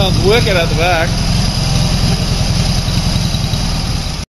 Sounds wicked at the back.